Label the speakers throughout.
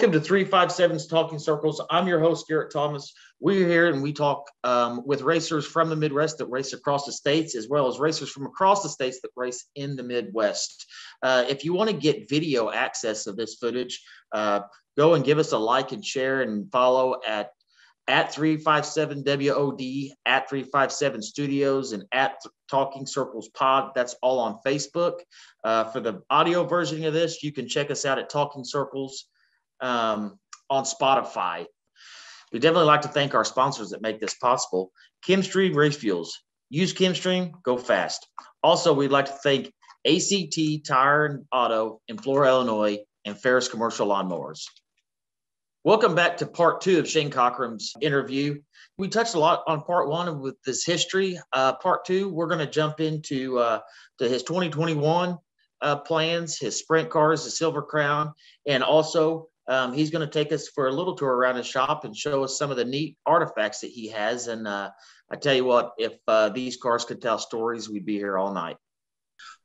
Speaker 1: Welcome to 357's Talking Circles. I'm your host, Garrett Thomas. We're here and we talk um, with racers from the Midwest that race across the states, as well as racers from across the states that race in the Midwest. Uh, if you want to get video access of this footage, uh, go and give us a like and share and follow at at 357 WOD, at 357 Studios, and at Talking Circles Pod. That's all on Facebook. Uh, for the audio version of this, you can check us out at Talking Circles um, on Spotify. We definitely like to thank our sponsors that make this possible. Chemstream Race Fuels. Use Chemstream, go fast. Also, we'd like to thank ACT Tire and Auto in Flora, Illinois, and Ferris Commercial Lawnmowers. Welcome back to part two of Shane Cockrum's interview. We touched a lot on part one with this history. Uh, part two, we're going to jump into uh, to his 2021 uh, plans, his sprint cars, the Silver Crown, and also um, he's going to take us for a little tour around his shop and show us some of the neat artifacts that he has. And uh, I tell you what, if uh, these cars could tell stories, we'd be here all night.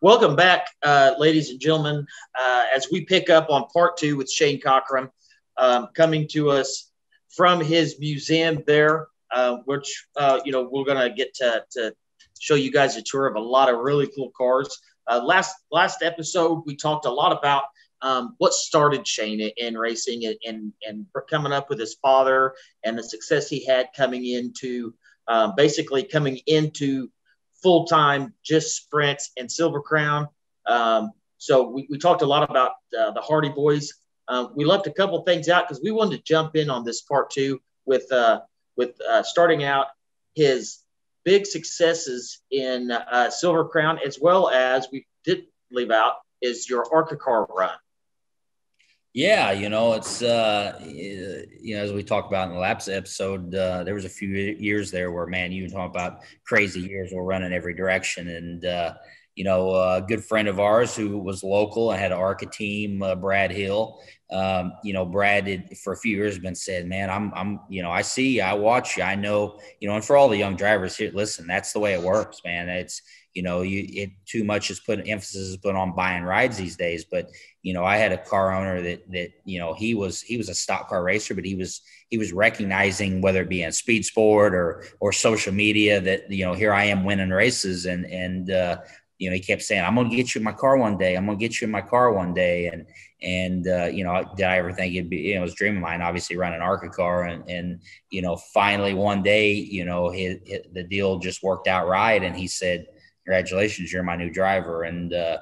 Speaker 1: Welcome back, uh, ladies and gentlemen, uh, as we pick up on part two with Shane Cockrum, um, coming to us from his museum there, uh, which uh, you know we're going to get to show you guys a tour of a lot of really cool cars. last last episode, we talked a lot about um, what started Shane in racing and, and, and coming up with his father and the success he had coming into um, basically coming into full time just sprints and Silver Crown. Um, so we, we talked a lot about uh, the Hardy Boys. Uh, we left a couple things out because we wanted to jump in on this part two with uh, with uh, starting out his big successes in uh, Silver Crown as well as we did leave out is your ARCA car run.
Speaker 2: Yeah, you know, it's uh, you know, as we talked about in the last episode, uh, there was a few years there where, man, you talk about crazy years. We're running every direction, and uh, you know, a good friend of ours who was local and had an ARCA team, uh, Brad Hill. Um, you know, Brad had for a few years been said, "Man, I'm, I'm, you know, I see, I watch you, I know, you know." And for all the young drivers here, listen, that's the way it works, man. It's you know, you it too much is put emphasis is put on buying rides these days. But you know, I had a car owner that that you know he was he was a stock car racer, but he was he was recognizing whether it be in speed sport or or social media that you know here I am winning races and and uh, you know he kept saying I'm going to get you in my car one day. I'm going to get you in my car one day. And and uh, you know did I ever think it'd be you know it was a dream of mine obviously running an ARCA car and and you know finally one day you know his, his, the deal just worked out right and he said congratulations, you're my new driver. And, uh,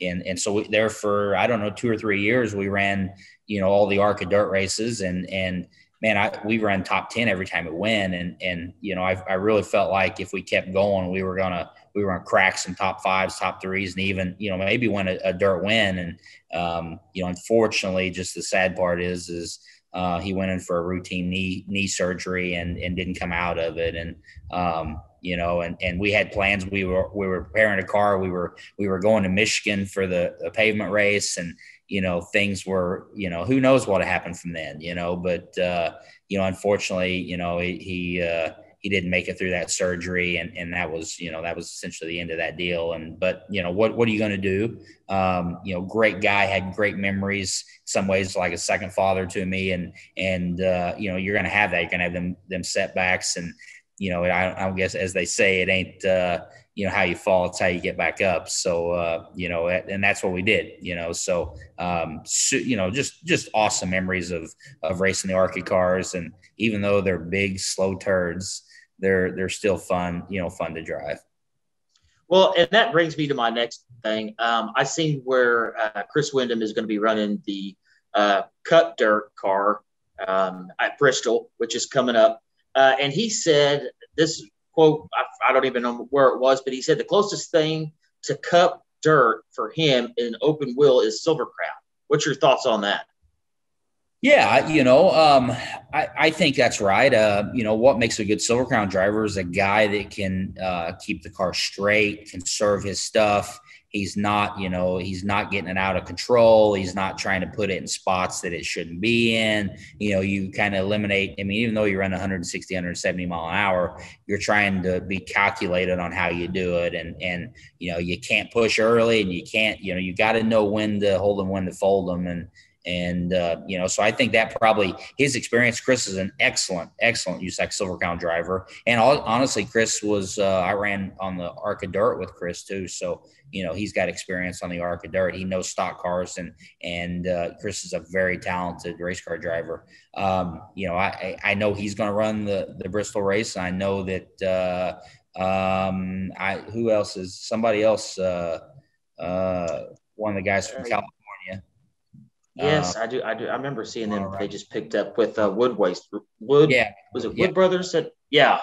Speaker 2: and, and so we, there for, I don't know, two or three years, we ran, you know, all the ARCA dirt races and, and, man, I, we ran top 10 every time we win. And, and, you know, I, I really felt like if we kept going, we were going to, we were going to crack some top fives, top threes, and even, you know, maybe win a, a dirt win. And, um, you know, unfortunately, just the sad part is, is, uh, he went in for a routine knee knee surgery and and didn't come out of it. And um, you know, and, and we had plans. We were we were preparing a car. We were we were going to Michigan for the, the pavement race, and you know things were you know who knows what happened from then. You know, but uh, you know unfortunately you know he he, uh, he didn't make it through that surgery, and and that was you know that was essentially the end of that deal. And but you know what what are you going to do? Um, you know, great guy, had great memories. Some ways like a second father to me, and and uh, you know you're going to have that. You're going to have them them setbacks and you know, I, I guess as they say, it ain't uh, you know how you fall, it's how you get back up. So uh, you know, and that's what we did. You know, so, um, so you know, just just awesome memories of of racing the ARCA cars, and even though they're big, slow turds, they're they're still fun. You know, fun to drive.
Speaker 1: Well, and that brings me to my next thing. Um, I seen where uh, Chris Windom is going to be running the uh, Cup dirt car um, at Bristol, which is coming up. Uh, and he said, this quote, I, I, don't even know where it was, but he said the closest thing to cup dirt for him in open wheel is Silver Crown. What's your thoughts on that?
Speaker 2: Yeah, you know, um, I, I, think that's right. Uh, you know, what makes a good Silver Crown driver is a guy that can uh, keep the car straight, can serve his stuff, He's not, you know, he's not getting it out of control. He's not trying to put it in spots that it shouldn't be in. You know, you kind of eliminate. I mean, even though you run 160, 170 mile an hour, you're trying to be calculated on how you do it, and and you know, you can't push early, and you can't, you know, you got to know when to hold them, when to fold them, and and uh, you know, so I think that probably his experience. Chris is an excellent, excellent USAC Silver Crown driver, and all, honestly, Chris was uh, I ran on the ARCA Dirt with Chris too, so you know he's got experience on the ARCA Dirt. He knows stock cars, and and uh, Chris is a very talented race car driver. Um, you know, I I know he's going to run the the Bristol race. I know that. Uh, um, I who else is somebody else? Uh, uh, one of the guys from California
Speaker 1: Yes, uh, I do. I do. I remember seeing them. Right. They just picked up with uh, Wood Waste. Wood.
Speaker 2: Yeah.
Speaker 1: Was it Wood
Speaker 2: yeah.
Speaker 1: Brothers? That yeah.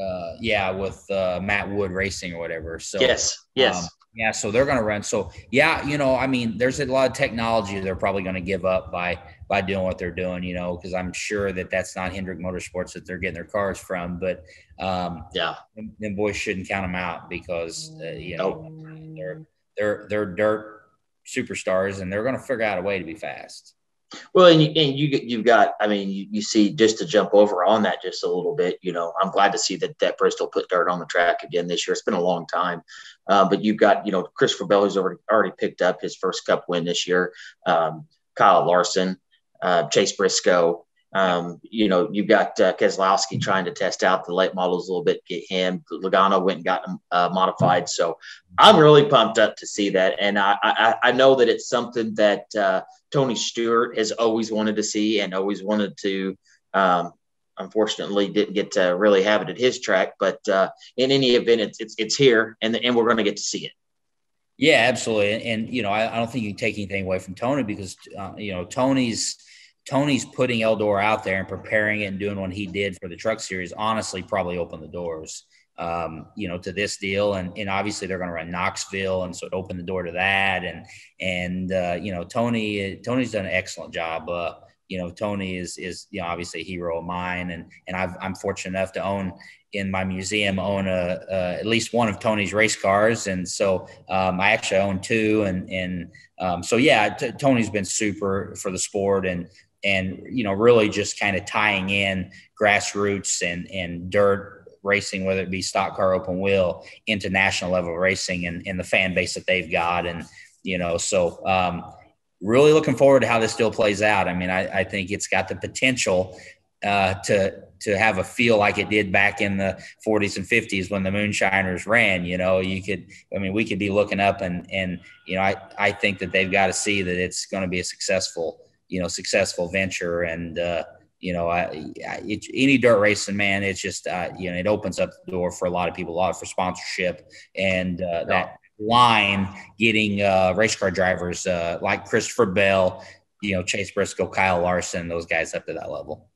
Speaker 2: Uh, yeah, with uh, Matt Wood Racing or whatever. So
Speaker 1: yes, yes. Um,
Speaker 2: yeah, so they're going to run. So yeah, you know, I mean, there's a lot of technology they're probably going to give up by by doing what they're doing. You know, because I'm sure that that's not Hendrick Motorsports that they're getting their cars from. But um,
Speaker 1: yeah,
Speaker 2: then boys shouldn't count them out because uh, you know they're they're they're dirt superstars, and they're going to figure out a way to be fast.
Speaker 1: Well, and you, and you you've got, I mean, you, you see just to jump over on that just a little bit. You know, I'm glad to see that that Bristol put dirt on the track again this year. It's been a long time, uh, but you've got, you know, Christopher Bell who's already already picked up his first Cup win this year. Um, Kyle Larson, uh, Chase Briscoe, um, you know, you've got uh, Keselowski trying to test out the late models a little bit, get him. Logano went and got them uh, modified. So I'm really pumped up to see that. And I, I, I know that it's something that uh, Tony Stewart has always wanted to see and always wanted to. Um, unfortunately, didn't get to really have it at his track. But uh, in any event, it's, it's, it's here and, and we're going to get to see it.
Speaker 2: Yeah, absolutely. And, and you know, I, I, don't think you can take anything away from Tony because, uh, you know, Tony's Tony's putting Eldora out there and preparing it and doing what he did for the truck series honestly probably opened the doors um, you know to this deal. And, and obviously they're going to run Knoxville and so it opened the door to that. And and uh, you know Tony Tony's done an excellent job uh, you know Tony is is you know obviously a hero of mine. And and i am fortunate enough to own in my museum own a, at least one of Tony's race cars. And so um, I actually own two. And and um, so yeah t- Tony's been super for the sport. And and you know really just kind of tying in grassroots and and dirt racing whether it be stock car open wheel into national level racing and, and the fan base that they've got and you know so um, really looking forward to how this still plays out. I mean i, I think it's got the potential uh, to to have a feel like it did back in the 40s and 50s when the moonshiners ran you know? You could i mean we could be looking up and and you know i i think that they've got to see that it's going to be a successful you know successful venture. And uh, you know I, I it, any dirt racing man it's just uh, you know it opens up the door for a lot of people a lot for sponsorship. And uh, that line getting uh, race car drivers uh, like Christopher Bell you know Chase Briscoe Kyle Larson those guys up to that level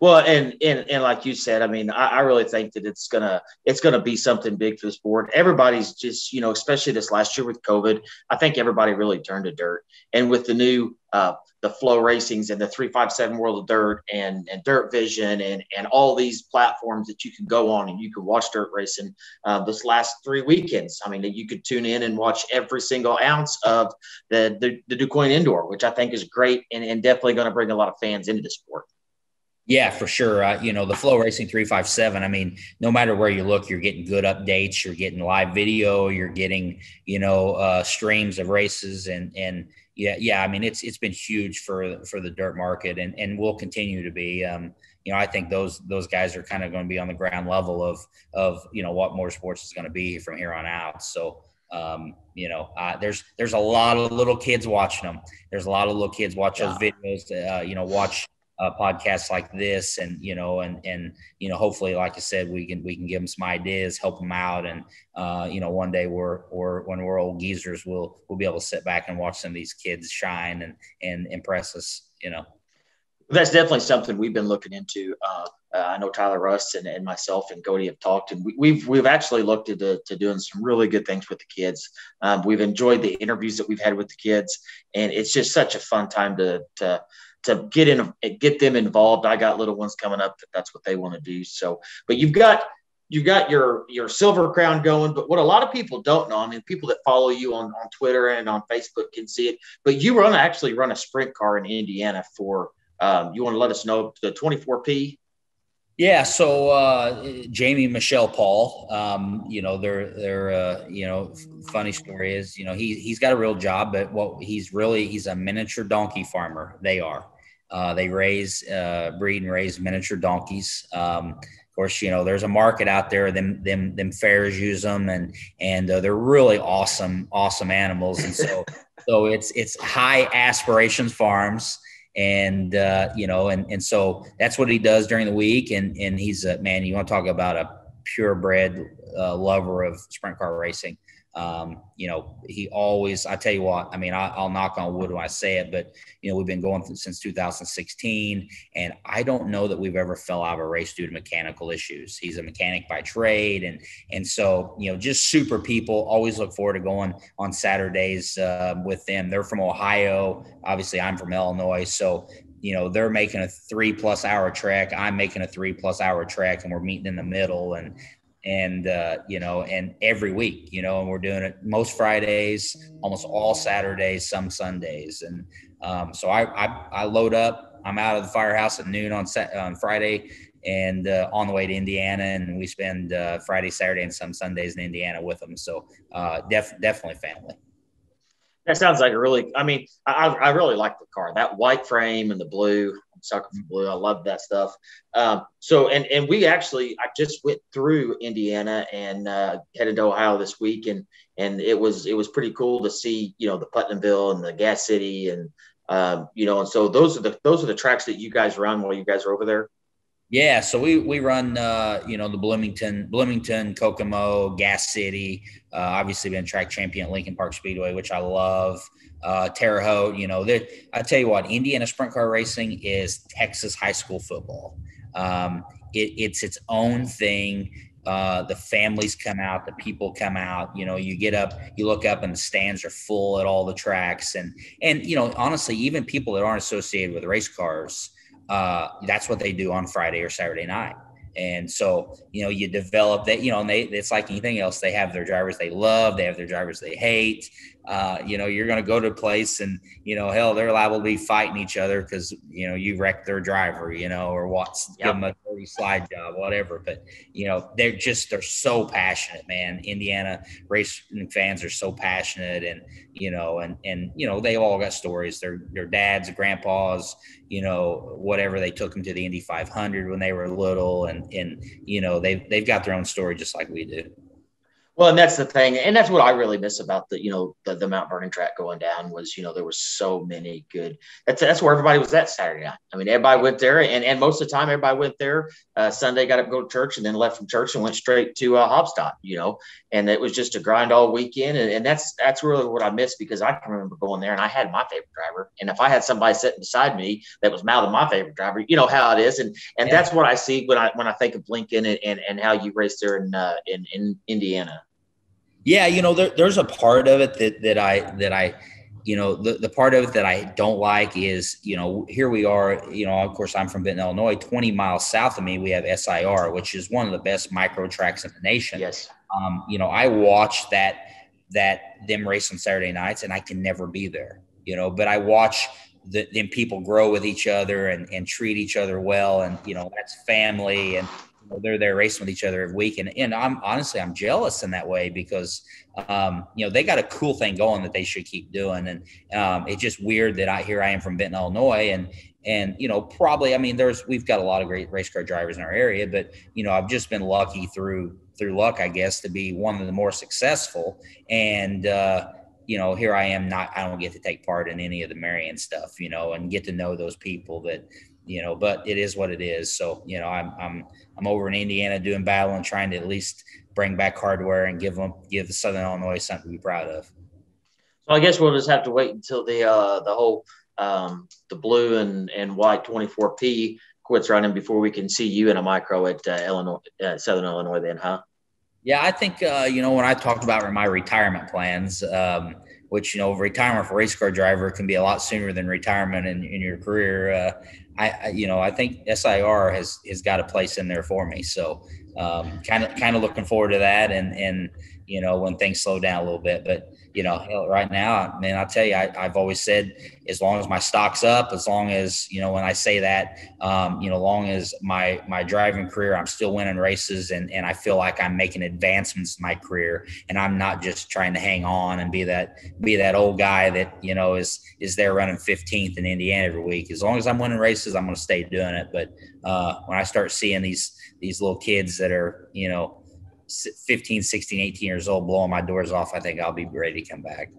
Speaker 1: well, and and and like you said, I mean, I, I, really think that it's gonna it's gonna be something big for the sport. Everybody's just you know, especially this last year with COVID, I think everybody really turned to dirt. And with the new uh, the FloRacings and the 357 World of Dirt and and Dirt Vision and and all these platforms that you can go on and you can watch dirt racing uh, this last three weekends. I mean, you could tune in and watch every single ounce of the the, the DuQuoin Indoor, which I think is great and, and definitely going to bring a lot of fans into the sport.
Speaker 2: Yeah, for sure. Uh, you know, the FloRacing 357, I mean, no matter where you look, you're getting good updates, you're getting live video, you're getting, you know, uh, streams of races and, and yeah, yeah, I mean, it's, it's been huge for, for the dirt market and, and will continue to be, um, you know, I think those, those guys are kind of going to be on the ground level of, of, you know, what motorsports is going to be from here on out. So, um, you know, uh, there's, there's a lot of little kids watching them. There's a lot of little kids watch yeah. those videos, uh, you know, watch, uh, podcasts like this and you know and and you know hopefully like i said we can we can give them some ideas help them out and uh, you know one day we're or when we're old geezers we'll we'll be able to sit back and watch some of these kids shine and and impress us you know
Speaker 1: that's definitely something we've been looking into uh, uh I know Tyler Rust and, and myself and Cody have talked, and we, have we've, we've actually looked into to doing some really good things with the kids. Um, we've enjoyed the interviews that we've had with the kids, and it's just such a fun time to to to get in get them involved. I got little ones coming up that that's what they want to do. So, but you've got you've got your your silver crown going. But what a lot of people don't know, I mean, people that follow you on on Twitter and on Facebook can see it. But you run actually run a sprint car in Indiana for. Um, you want to let us know the 24P?
Speaker 2: Yeah, so uh, Jamie Michelle Paul, um, you know, they're they're uh, you know, funny story is, you know, he he's got a real job, but what he's really he's a miniature donkey farmer. They are. Uh, they raise, uh, breed and raise miniature donkeys. Um, of course, you know, there's a market out there. Them them them fairs use them, and and uh, they're really awesome, awesome animals. And so so it's it's high aspirations farms and uh, you know, and and so that's what he does during the week. And and he's a man. You want to talk about a purebred uh, lover of sprint car racing. Um, you know, he always, I tell you what, I mean, I, will knock on wood when I say it, but, you know, we've been going since 2016, and I don't know that we've ever fell out of a race due to mechanical issues. He's a mechanic by trade. And, and so, you know, just super people always look forward to going on Saturdays uh, with them. They're from Ohio. Obviously, I'm from Illinois. So, you know, they're making a three plus hour trek. I'm making a three plus hour trek, and we're meeting in the middle. And and uh, you know, and every week, you know, and we're doing it most Fridays, almost all Saturdays, some Sundays, and um, so I, I, I load up. I'm out of the firehouse at noon on set, on Friday, and uh, on the way to Indiana, and we spend uh, Friday, Saturday, and some Sundays in Indiana with them. So uh, def- definitely family.
Speaker 1: That sounds like a really. I mean, I, I really like the car. That white frame and the blue sucker for blue. I love that stuff. Um, so, and and we actually, I just went through Indiana and uh, headed to Ohio this week, and and it was it was pretty cool to see, you know, the Putnamville and the Gas City, and um, you know, and so those are the those are the tracks that you guys run while you guys are over there.
Speaker 2: Yeah, so we we run uh, you know the Bloomington, Bloomington, Kokomo, Gas City. Uh, obviously, been track champion at Lincoln Park Speedway, which I love uh, Terre Haute. You know, I tell you what, Indiana sprint car racing is Texas high school football. Um, it, it's its own thing. Uh, the families come out, the people come out. You know, you get up, you look up, and the stands are full at all the tracks. And and you know, honestly, even people that aren't associated with race cars, uh, that's what they do on Friday or Saturday night. And so, you know, you develop that, you know, and they, it's like anything else. They have their drivers they love, they have their drivers they hate. Uh, you know, you're going to go to a place and, you know, hell, they're liable to be fighting each other because, you know, you wrecked their driver, you know, or what's yep. give them a dirty slide job, whatever. But, you know, they're just, they're so passionate, man. Indiana racing fans are so passionate and, you know, and, and, you know, they all got stories. Their, their dads, grandpas, you know, whatever they took them to the Indy 500 when they were little. And, and, you know, they've, they've got their own story just like we do.
Speaker 1: Well, and that's the thing, and that's what I really miss about the you know the, the Mount Vernon track going down was you know there were so many good. That's that's where everybody was at Saturday night. I mean, everybody went there, and and most of the time everybody went there. Uh, Sunday got up, go to church, and then left from church and went straight to uh, Haubstadt. You know, and it was just a grind all weekend, and, and that's that's really what I miss because I can remember going there and I had my favorite driver, and if I had somebody sitting beside me that was mouthing my favorite driver, you know how it is, and and yeah. that's what I see when I when I think of Lincoln and and, and how you raced there in uh, in in Indiana.
Speaker 2: Yeah, you know, there, there's a part of it that that I that I, you know, the, the part of it that I don't like is, you know, here we are, you know, of course I'm from Benton, Illinois. 20 miles south of me, we have SIR, which is one of the best micro tracks in the nation.
Speaker 1: Yes.
Speaker 2: Um, you know, I watch that that them race on Saturday nights, and I can never be there. You know, but I watch the, them people grow with each other and, and treat each other well, and you know that's family and they're there racing with each other every week. And, and I'm honestly, I'm jealous in that way because, um, you know, they got a cool thing going that they should keep doing. And um, it's just weird that I, here I am from Benton, Illinois. And, and, you know, probably, I mean, there's, we've got a lot of great race car drivers in our area, but, you know, I've just been lucky through, through luck, I guess, to be one of the more successful. And, uh, you know, here I am not, I don't get to take part in any of the Marion stuff, you know, and get to know those people that, you know, but it is what it is. So, you know, I'm, I'm, I'm over in Indiana doing battle and trying to at least bring back hardware and give them, give the Southern Illinois something to be proud of.
Speaker 1: So I guess we'll just have to wait until the, uh, the whole, um, the blue and, and white 24P quits running before we can see you in a micro at uh, Illinois, uh, Southern Illinois then, huh?
Speaker 2: Yeah, I think, uh, you know, when I talked about my retirement plans, um, which, you know, retirement for race car driver can be a lot sooner than retirement in, in your career. Uh, I, you know, I think SIR has has got a place in there for me. So, kind of kind of looking forward to that, and and you know, when things slow down a little bit. But you know, right now, man, I'll tell you, I, have always said, as long as my stock's up, as long as you know, when I say that, um, you know, long as my my driving career, I'm still winning races, and and I feel like I'm making advancements in my career, and I'm not just trying to hang on and be that be that old guy that you know is is there running 15th in Indiana every week. As long as I'm winning races, I'm going to stay doing it. But uh, when I start seeing these these little kids that are, you know 15, 16, 18 years old, blowing my doors off, I think I'll be ready to come back.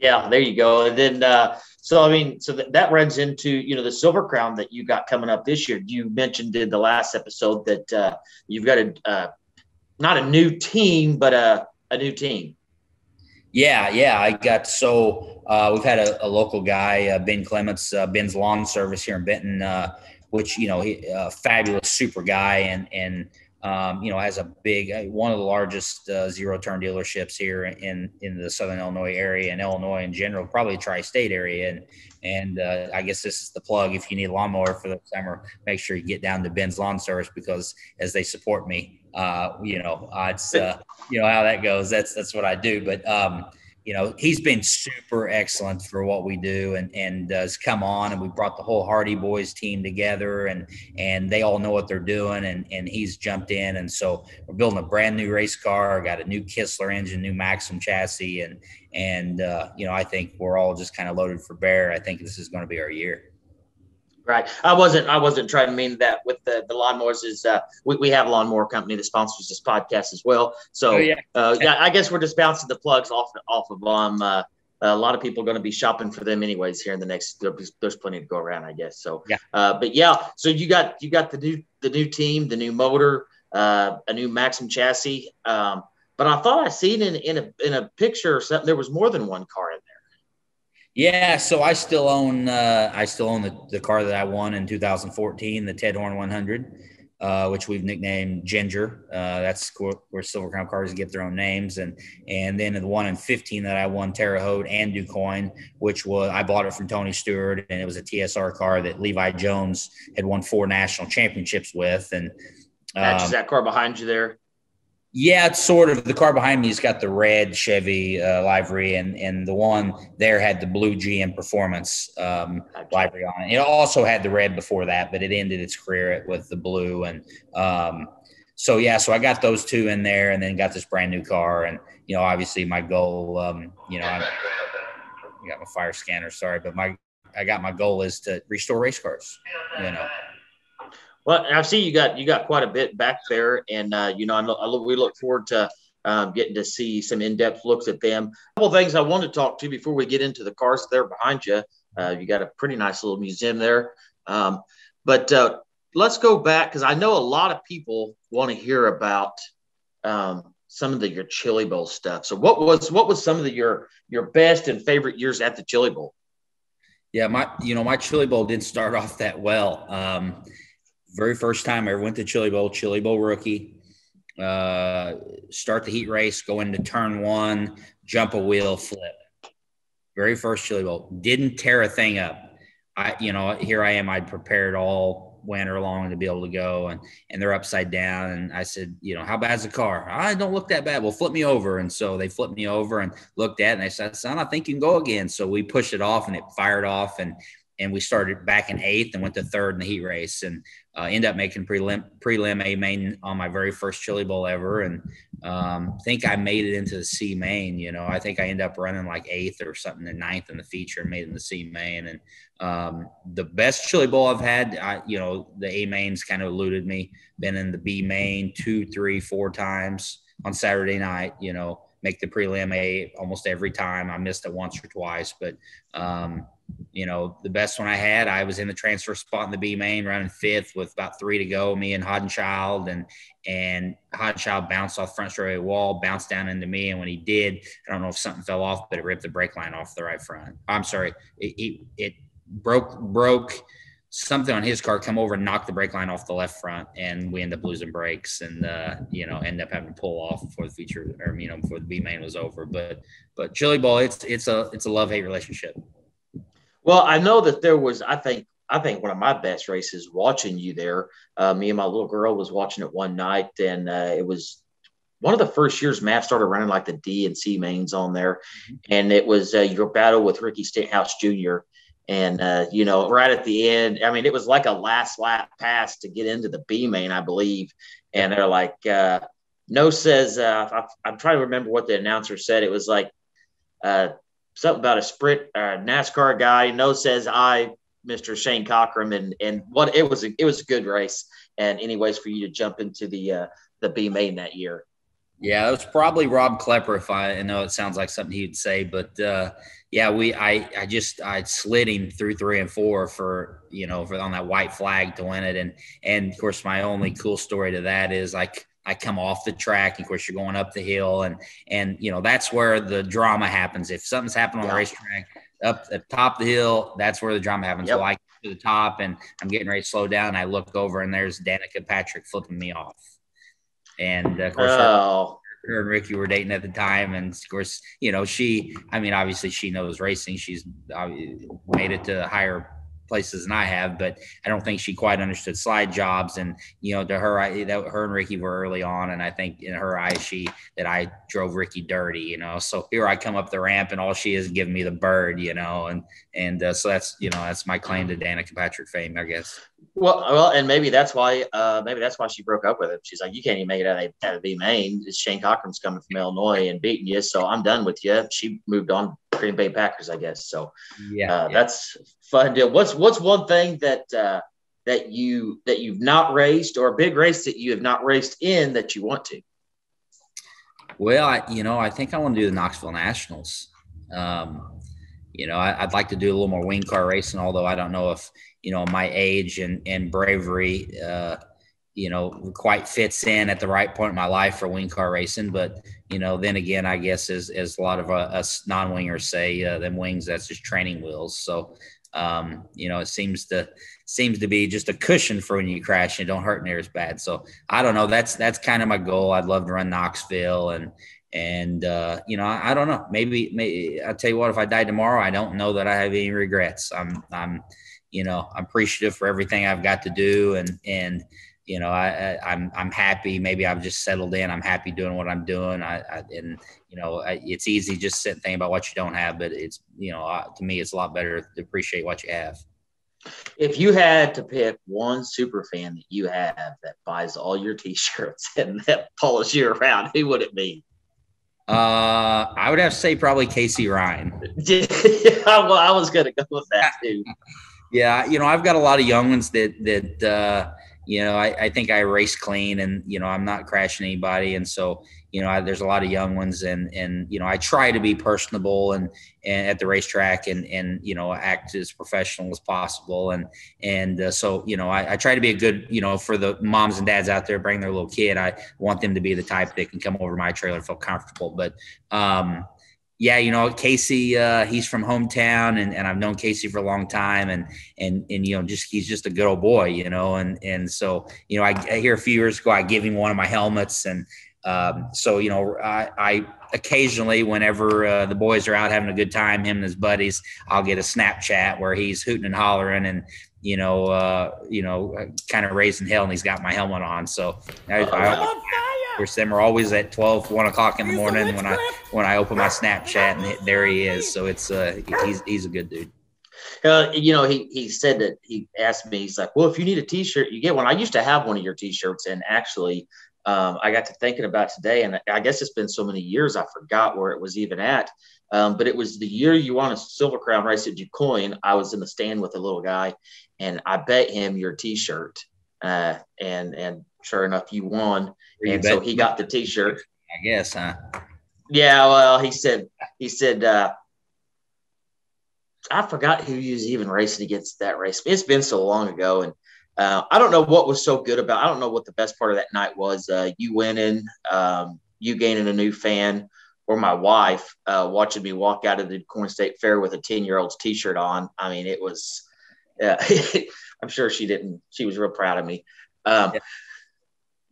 Speaker 1: Yeah, there you go. And then, uh, so I mean, so that, that runs into you know the Silver Crown that you got coming up this year. You mentioned in the last episode that uh, you've got a uh, not a new team, but a, a new team.
Speaker 2: Yeah, yeah. I got so uh, we've had a, a local guy, uh, Ben Clements, uh, Ben's Lawn Service here in Benton, uh, which you know, he, a fabulous, super guy, and and um, you know, has a big, uh, one of the largest uh, zero turn dealerships here in in the Southern Illinois area and Illinois in general, probably tri-state area. And and uh, I guess this is the plug. If you need a lawnmower for the summer, make sure you get down to Ben's Lawn Service because as they support me, uh, you know, it's uh, you know how that goes. That's that's what I do. But um, you know, he's been super excellent for what we do and, and has come on and we brought the whole Hardy Boys team together and, and they all know what they're doing and, and he's jumped in. And so we're building a brand new race car, got a new Kistler engine, new Maxim chassis. And, and, uh, you know, I think we're all just kind of loaded for bear. I think this is going to be our year.
Speaker 1: Right. I wasn't. I wasn't trying to mean that with the the lawnmowers. Is uh, we, we have a lawnmower company that sponsors this podcast as well. So oh, yeah. Uh, yeah, I guess we're just bouncing the plugs off off of them. Uh, a lot of people are going to be shopping for them anyways here in the next. There's, there's plenty to go around, I guess. So yeah. Uh, but yeah, so you got you got the new the new team, the new motor, uh, a new Maxim chassis. Um, but I thought I seen in in a in a picture or something there was more than one car in.
Speaker 2: Yeah, so I still own uh, I still own the, the car that I won in 2014, the Ted Horn 100, uh, which we've nicknamed Ginger. Uh, that's where Silver Crown cars get their own names, and and then the one in 15 that I won Terre Haute and DuQuoin, which was I bought it from Tony Stewart, and it was a TSR car that Levi Jones had won four national championships with, and
Speaker 1: um, that car behind you there.
Speaker 2: Yeah, it's sort of the car behind me has got the red Chevy uh, livery, and and the one there had the blue GM Performance um, livery on it. It also had the red before that, but it ended its career with the blue. And um, so yeah, so I got those two in there, and then got this brand new car. And you know, obviously my goal, um, you know, I got my fire scanner. Sorry, but my I got my goal is to restore race cars. You know.
Speaker 1: Well, I see you got you got quite a bit back there, and uh, you know, I, look, we look forward to um, getting to see some in-depth looks at them. A couple things I want to talk to before we get into the cars there behind you. Uh, you got a pretty nice little museum there, um, but uh, let's go back because I know a lot of people want to hear about um, some of the your Chili Bowl stuff. So, what was what was some of the, your your best and favorite years at the Chili Bowl?
Speaker 2: Yeah, my you know my Chili Bowl didn't start off that well. Um, very first time I ever went to Chili Bowl, Chili Bowl rookie. Uh, start the heat race, go into turn one, jump a wheel, flip. Very first Chili Bowl. Didn't tear a thing up. I, you know, here I am. I'd prepared all winter long to be able to go, and and they're upside down. And I said, you know, how bad's the car? I don't look that bad. Well, flip me over. And so they flipped me over and looked at, it and they said, son, I think you can go again. So we pushed it off, and it fired off, and and we started back in eighth and went to third in the heat race and uh, end up making prelim prelim A main on my very first Chili Bowl ever and um, think I made it into the C main. You know, I think I ended up running like eighth or something in ninth in the feature and made it in the C main. And um, the best Chili Bowl I've had, I, you know, the A mains kind of eluded me. Been in the B main two, three, four times on Saturday night. You know, make the prelim A almost every time. I missed it once or twice, but um, you know, the best one I had, I was in the transfer spot in the B main, running fifth with about three to go. Me and Haudenschild and and Haudenschild bounced off front straightaway wall, bounced down into me, and when he did, I don't know if something fell off, but it ripped the brake line off the right front. I'm sorry, it it, it broke broke something on his car, come over and knock the brake line off the left front, and we end up losing brakes, and uh, you know, end up having to pull off before the feature, or you know, before the B main was over. But but Chili Bowl, it's it's a it's a love hate relationship.
Speaker 1: Well, I know that there was, I think, I think one of my best races watching you there. Uh, me and my little girl was watching it one night, and uh, it was one of the first years Matt started running like the D and C mains on there, mm-hmm. and it was uh, your battle with Ricky Stenhouse Jr. And uh, you know, right at the end, I mean, it was like a last lap pass to get into the B main, I believe. And they're like, uh, no says, uh, I, am trying to remember what the announcer said. It was like uh, something about a sprint uh, NASCAR guy. No says I, Mr. Shane Cockrum, and and what it was, a, it was a good race. And anyways, for you to jump into the uh, the B main that year.
Speaker 2: Yeah, it was probably Rob Klepper. If I, I know it sounds like something he'd say, but uh, yeah, we I I just I slid him through three and four for you know for on that white flag to win it, and and of course my only cool story to that is like I come off the track. Of course, you're going up the hill, and and you know that's where the drama happens. If something's happened on the racetrack, up at the top of the hill, that's where the drama happens. Yep. So I get to the top, and I'm getting ready to slow down. I look over, and there's Danica Patrick flipping me off. And of course, oh. her, her, and Ricky were dating at the time. And of course, you know, she, I mean, obviously she knows racing. She's uh, made it to higher places than I have, but I don't think she quite understood slide jobs. And you know, to her, I, that her and Ricky were early on, and I think in her eyes, she that I drove Ricky dirty. You know, so here I come up the ramp, and all she is giving me the bird. You know, and and uh, so that's you know that's my claim to Danica Patrick fame, I guess.
Speaker 1: Well, well, and maybe that's why, uh, maybe that's why she broke up with him. She's like, you can't even make it out of, out of B main. Shane Cockrum's coming from Illinois and beating you, so I'm done with you. She moved on Green Bay Packers, I guess. So yeah, uh, yeah. that's fun deal. What's what's one thing that uh, that you that you've not raced or a big race that you have not raced in that you want to?
Speaker 2: Well, I you know I think I want to do the Knoxville Nationals. Um, you know, I, would like to do a little more wing car racing, although I don't know if you know my age and and bravery. Uh, you know, quite fits in at the right point in my life for wing car racing. But, you know, then again, I guess as, as a lot of uh, us non wingers say, uh, them wings, that's just training wheels. So, um, you know, it seems to seems to be just a cushion for when you crash and don't hurt near as bad. So I don't know. That's that's kind of my goal. I'd love to run Knoxville and and uh, you know, I, I, don't know. Maybe, maybe I'll tell you what. If I die tomorrow, I don't know that I have any regrets. I'm I'm you know I'm appreciative for everything I've got to do and and you know, I, I am I'm, I'm happy. Maybe I've just settled in. I'm happy doing what I'm doing. I, I and you know, I, it's easy just sit and think about what you don't have, but it's you know, uh, to me, it's a lot better to appreciate what you have.
Speaker 1: If you had to pick one super fan that you have that buys all your T-shirts and that follows you around, who would it be?
Speaker 2: Uh, I would have to say probably Casey Ryan.
Speaker 1: yeah, well, I was going to go with that too.
Speaker 2: Yeah, you know, I've got a lot of young ones that that. uh you know, I, I think I race clean and, you know, I'm not crashing anybody. And so, you know, I, there's a lot of young ones and, and, you know, I try to be personable and, and at the racetrack and, and, you know, act as professional as possible. And, and uh, so, you know, I, I, try to be a good, you know, for the moms and dads out there, bring their little kid. I want them to be the type that can come over my trailer and feel comfortable. But, um, yeah, you know, Casey, uh, he's from hometown and, and I've known Casey for a long time and, and, and, you know, just, he's just a good old boy, you know? And, and so, you know, I, I hear a few years ago, I give him one of my helmets. And, um, so, you know, I, I occasionally, whenever, uh, the boys are out having a good time, him and his buddies, I'll get a Snapchat where he's hooting and hollering and, you know, uh, you know, kind of raising hell and he's got my helmet on. So I, I, course, them are always at 12, 1 o'clock in the morning when I when I open my Snapchat and there he is. So it's uh he's he's a good dude.
Speaker 1: Uh, you know, he he said that he asked me. He's like, "Well, if you need a T-shirt, you get one." I used to have one of your T-shirts, and actually, um, I got to thinking about today, and I guess it's been so many years, I forgot where it was even at. Um, but it was the year you won a Silver Crown race at DuQuoin. I was in the stand with a little guy, and I bet him your T-shirt, uh, and and sure enough, you won and so he got the T-shirt.
Speaker 2: I guess, huh?
Speaker 1: Yeah. Well, he said he said uh, I forgot who he was even racing against that race. It's been so long ago, and uh, I don't know what was so good about. I don't know what the best part of that night was. Uh, you winning, um, you gaining a new fan, or my wife uh, watching me walk out of the Corn State Fair with a ten year old's T-shirt on. I mean, it was. I'm sure she didn't. She was real proud of me. Um, yeah.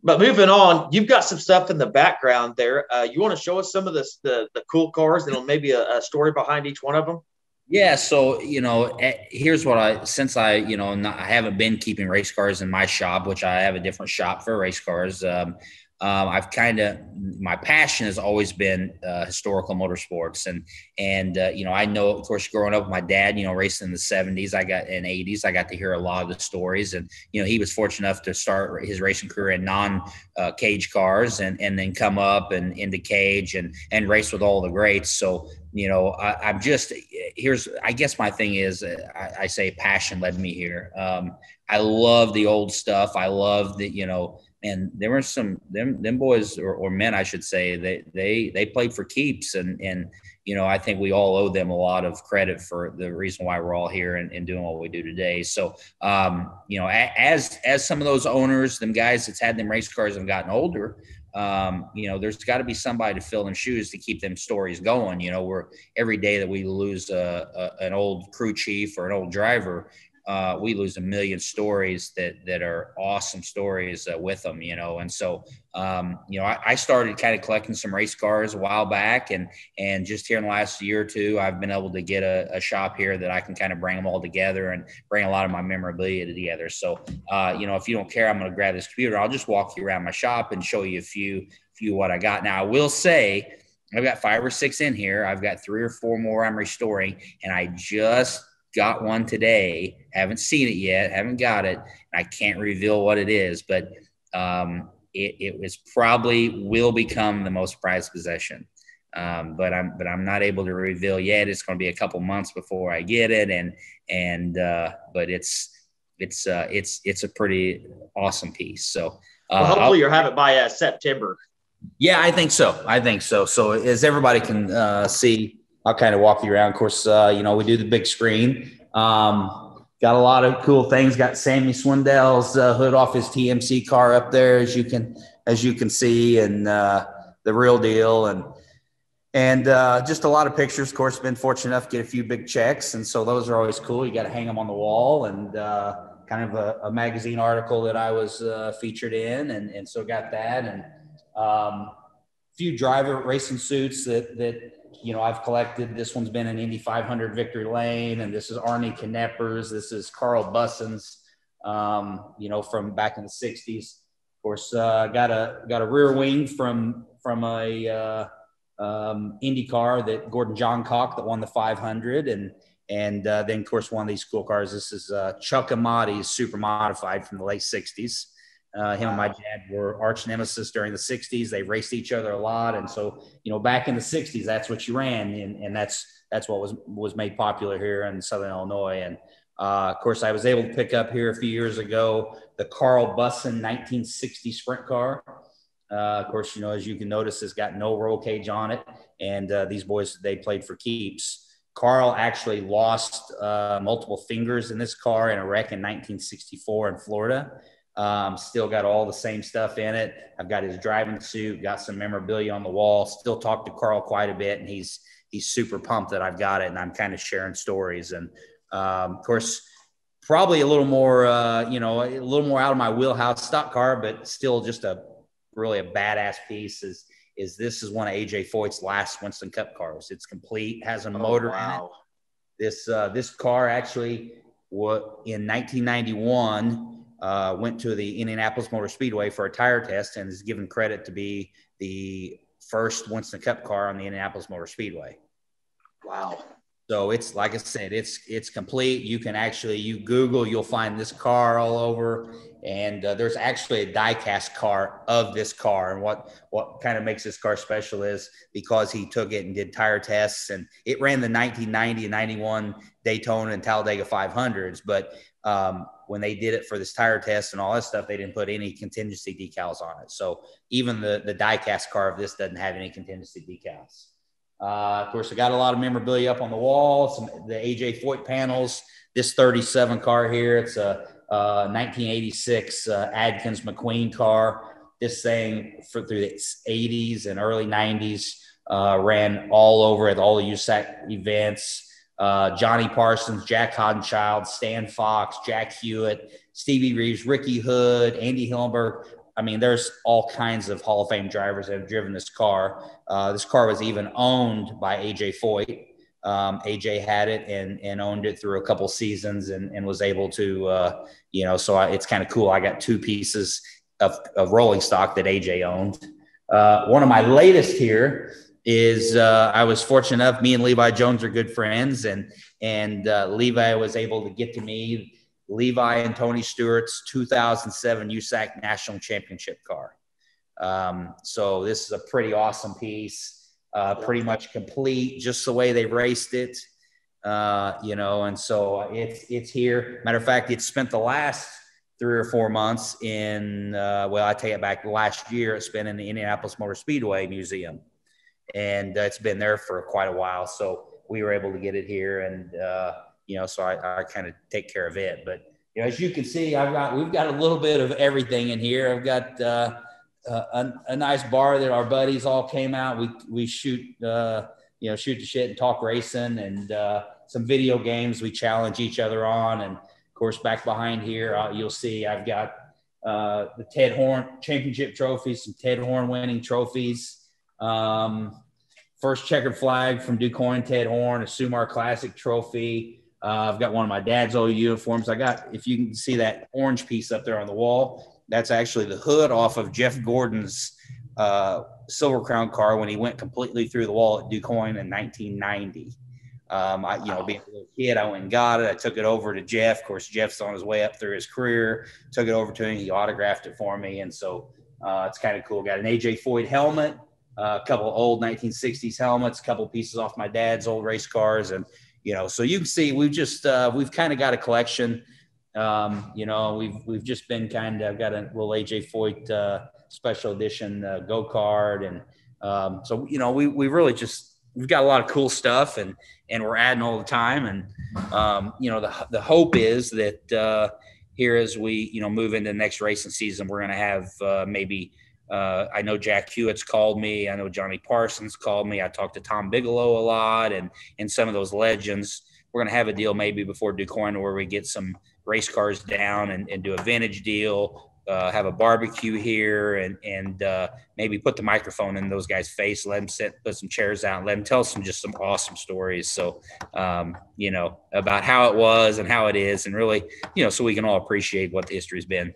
Speaker 1: But moving on, you've got some stuff in the background there. Uh, you want to show us some of the, the, the cool cars and maybe a, a, story behind each one of them?
Speaker 2: Yeah. So, you know, eh, here's what I, since I, you know, not, I haven't been keeping race cars in my shop, which I have a different shop for race cars. Um, um, I've kind of my passion has always been uh, historical motorsports, and and uh, you know I know of course growing up with my dad, you know racing in the '70s, I got in '80s, I got to hear a lot of the stories, and you know he was fortunate enough to start his racing career in non uh, cage cars, and and then come up and into cage and and race with all the greats. So you know I, am just here's I guess my thing is uh, I, I say passion led me here. Um, I love the old stuff. I love the you know and there were some them them boys or, or men I should say they they they played for keeps and and you know I think we all owe them a lot of credit for the reason why we're all here and, and doing what we do today. So um, you know as as some of those owners, them guys that's had them race cars have gotten older. Um, you know, there's got to be somebody to fill in shoes to keep them stories going. You know, we're every day that we lose a, a, an old crew chief or an old driver, uh, we lose a million stories that that are awesome stories uh, with them, you know. And so, um, you know, I, I, started kind of collecting some race cars a while back, and and just here in the last year or two, I've been able to get a, a shop here that I can kind of bring them all together and bring a lot of my memorabilia together. So, uh, you know, if you don't care, I'm going to grab this computer. I'll just walk you around my shop and show you a few few what I got. Now, I will say. I've got five or six in here. I've got three or four more I'm restoring, and I just got one today. Haven't seen it yet. Haven't got it. I can't reveal what it is, but um, it, it was probably will become the most prized possession. Um, but I'm but I'm not able to reveal yet. It's going to be a couple months before I get it, and and uh, but it's it's uh, it's it's a pretty awesome piece. So uh,
Speaker 1: well, hopefully you'll have it by uh, September.
Speaker 2: Yeah, I think so. I think so. So as everybody can uh, see, I'll kind of walk you around. Of course, uh, you know, we do the big screen. Um, got a lot of cool things. Got Sammy Swindell's uh, hood off his TMC car up there, as you can as you can see, and uh, the real deal, and and uh, just a lot of pictures. Of course, been fortunate enough to get a few big checks, and so those are always cool. You got to hang them on the wall, and uh, kind of a, a, magazine article that I was uh, featured in, and and so got that, and um, few driver racing suits that that you know, I've collected. This one's been an Indy 500 Victory Lane, and this is Arnie Knepper's. This is Carl Bussen's, um, you know, from back in the 60s. Of course, uh, got a got a rear wing from from a uh, um, Indy car that Gordon Johncock that won the 500, and and uh, then of course one of these cool cars. This is uh, Chuck Amati's super modified from the late 60s. Uh, him and my dad were arch nemesis during the 60s. They raced each other a lot. And so, you know, back in the 60s, that's what you ran. And, and that's that's what was was made popular here in Southern Illinois. And uh, of course, I was able to pick up here a few years ago the Carl Bussen 1960 sprint car. Uh, of course, you know, as you can notice, it's got no roll cage on it. And uh, these boys, they played for keeps. Carl actually lost uh, multiple fingers in this car in a wreck in 1964 in Florida. Um, still got all the same stuff in it. I've got his driving suit, got some memorabilia on the wall. Still talk to Carl quite a bit, and he's he's super pumped that I've got it, and I'm kind of sharing stories. And um, of course, probably a little more, uh, you know, a little more out of my wheelhouse stock car, but still just a really a badass piece. Is is this is one of AJ Foyt's last Winston Cup cars? It's complete, has a oh, motor wow. in it. This uh, this car actually what in 1991 uh, went to the Indianapolis Motor Speedway for a tire test and is given credit to be the first Winston Cup car on the Indianapolis Motor Speedway.
Speaker 1: Wow.
Speaker 2: So it's like I said, it's it's complete. You can actually you Google, you'll find this car all over, and uh, there's actually a diecast car of this car. And what what kind of makes this car special is because he took it and did tire tests, and it ran the 1990 and 91 Daytona and Talladega 500s. But um, when they did it for this tire test and all that stuff, they didn't put any contingency decals on it. So even the the diecast car of this doesn't have any contingency decals. Uh, of course, I got a lot of memorabilia up on the wall. Some the AJ Foyt panels. This 37 car here, it's a, a 1986 uh, Adkins McQueen car. This thing for through the 80s and early 90s uh, ran all over at all the USAC events. Uh, Johnny Parsons, Jac Haudenschild, Stan Fox, Jack Hewitt, Stevie Reeves, Ricky Hood, Andy Hillenburg. I mean, there's all kinds of Hall of Fame drivers that have driven this car. Uh, this car was even owned by AJ Foyt. Um, AJ had it and, and owned it through a couple seasons and, and was able to, uh, you know, so I, it's kind of cool. I got two pieces of, of rolling stock that AJ owned. Uh, one of my latest here is uh, I was fortunate enough. Me and Levi Jones are good friends, and and uh, Levi was able to get to me Levi and Tony Stewart's 2007 USAC National Championship car. Um, so this is a pretty awesome piece, uh, pretty much complete, just the way they raced it. Uh, you know, and so it's it's here. Matter of fact, it spent the last three or four months in uh, well, I take it back last year. It's been in the Indianapolis Motor Speedway Museum, and uh, it's been there for quite a while. So we were able to get it here, and uh, you know, so I, I kind of take care of it. But you know, as you can see, I've got we've got a little bit of everything in here. I've got uh, a, a, nice bar that our buddies all came out. We we shoot uh, you know shoot the shit and talk racing and uh, some video games. We challenge each other on, and of course back behind here uh, you'll see I've got uh, the Ted Horn Championship trophies, some Ted Horn winning trophies. Um, first checkered flag from DuQuoin Ted Horn, a Sumar Classic trophy. Uh, I've got one of my dad's old uniforms. I got, if you can see that orange piece up there on the wall, that's actually the hood off of Jeff Gordon's uh, Silver Crown car when he went completely through the wall at DuQuoin in 1990. Um, I, you know, being a little kid, I went and got it. I took it over to Jeff. Of course, Jeff's on his way up through his career. Took it over to him. He autographed it for me, and so uh, it's kind of cool. Got an AJ Foyt helmet, a couple old 1960s helmets, a couple pieces off my dad's old race cars, and you know, so you can see we've just uh, we've kind of got a collection. Um, you know, we've we've just been kind of got a little AJ Foyt uh, special edition uh, go kart, and um, so you know we we really just we've got a lot of cool stuff, and and we're adding all the time, and um, you know the the hope is that uh, here as we you know move into the next racing season, we're going to have uh, maybe uh, I know Jack Hewitt's called me. I know Johnny Parsons called me. I talked to Tom Bigelow a lot and and some of those legends. We're going to have a deal maybe before DuQuoin where we get some race cars down and, and do a vintage deal, uh, have a barbecue here and and uh, maybe put the microphone in those guys' face, let them sit, put some chairs out, let them tell some just some awesome stories. So, um, you know, about how it was and how it is, and really, you know, so we can all appreciate what the history's been.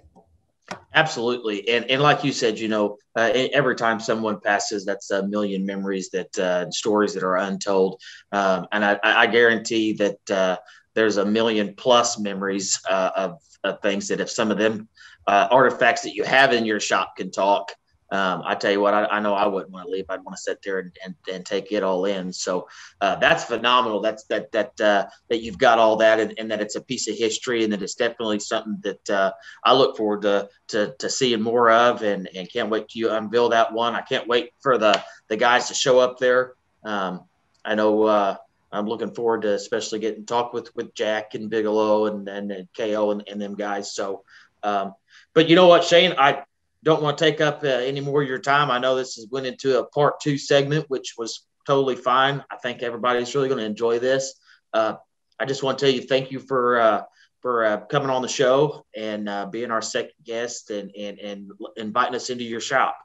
Speaker 1: Absolutely, and and like you said, you know, uh, every time someone passes, that's a million memories that uh, stories that are untold, um, and I, I, guarantee that uh, there's a million plus memories uh, of, of, things that if some of them uh, artifacts that you have in your shop can talk, um, I tell you what, I, I, know I wouldn't want to leave. I'd want to sit there and, and, and take it all in. So uh, that's phenomenal. That's that that uh, that you've got all that, and, and, that it's a piece of history, and that it's definitely something that uh, I look forward to, to to seeing more of, and and can't wait to you unveil that one. I can't wait for the the guys to show up there. Um, I know. Uh, I'm looking forward to especially getting talk with with Jack and Bigelow and and, and KO and, and them guys. So, um, but you know what, Shane, I don't want to take up uh, any more of your time. I know this has went into a part two segment, which was totally fine. I think everybody's really going to enjoy this. Uh, I just want to tell you thank you for uh, for uh, coming on the show and uh, being our second guest and, and and inviting us into your shop.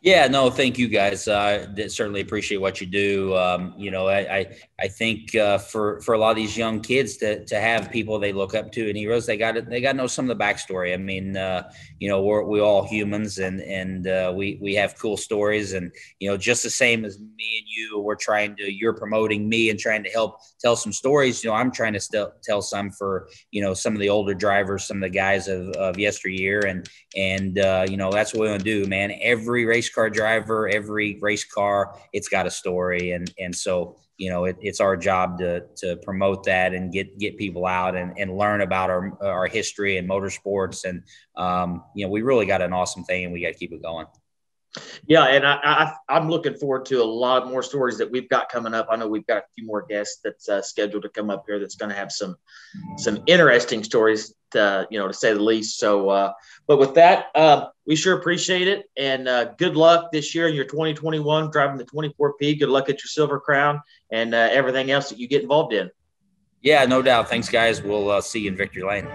Speaker 2: Yeah, no, thank you guys. I uh, certainly appreciate what you do. Um, you know, I I, I think uh, for for a lot of these young kids to to have people they look up to and heroes, they got they got to know some of the backstory. I mean, uh, you know, we're we all humans and and uh, we we have cool stories and you know, just the same as me and you, we're trying to you're promoting me and trying to help tell some stories. You know, I'm trying to still tell some for you know some of the older drivers, some of the guys of, of yesteryear, and and uh, you know that's what we want to do, man. Every race car driver, every race car, it's got a story, and and so you know it, it's our job to to promote that and get get people out and, and learn about our our history and motorsports, and um, you know we really got an awesome thing, and we got to keep it going.
Speaker 1: Yeah, and I, I am looking forward to a lot more stories that we've got coming up. I know we've got a few more guests that's uh, scheduled to come up here. That's going to have some some interesting stories, to, you know, to say the least. So, uh, but with that, uh, we sure appreciate it, and uh, good luck this year in your 2021 driving the 24P. Good luck at your Silver Crown and uh, everything else that you get involved in.
Speaker 2: Yeah, no doubt. Thanks, guys. We'll uh, see you in Victory Lane.